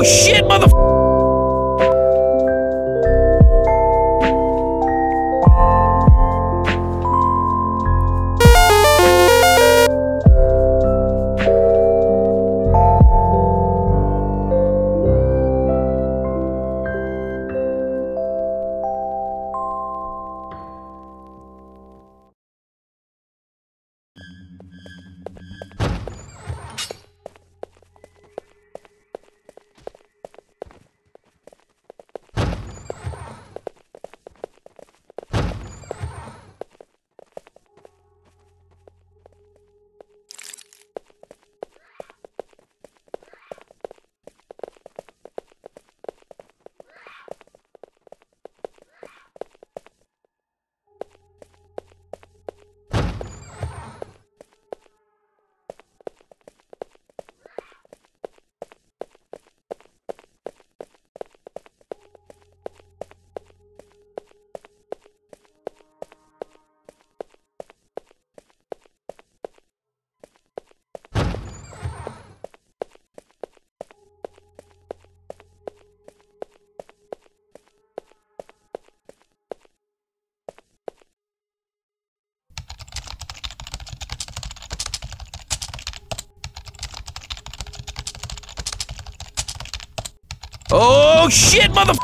Oh shit, motherfucker! Oh shit, mother.